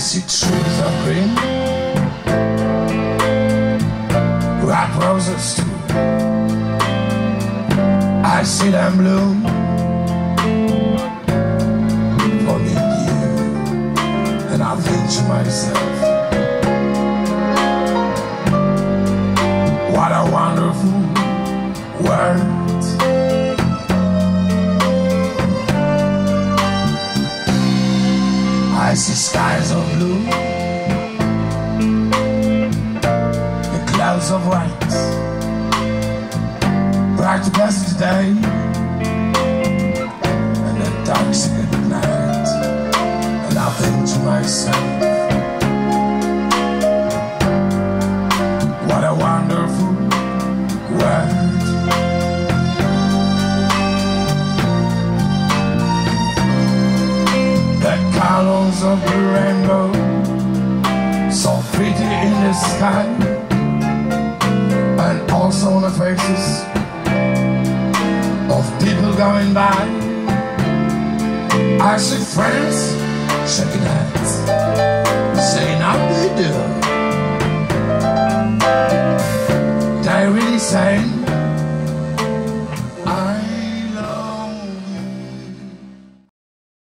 See truth I green, Ripe roses too? I see them bloom. For me you And I think to myself. What a wonderful world. I see skies of blue, the clouds of white, bright pleasant day, and the dark secret night. And I think to myself, what a wonderful world. Colors of the rainbow, so pretty in the sky, and also on the faces of people going by. I see friends shaking hands, saying how they do.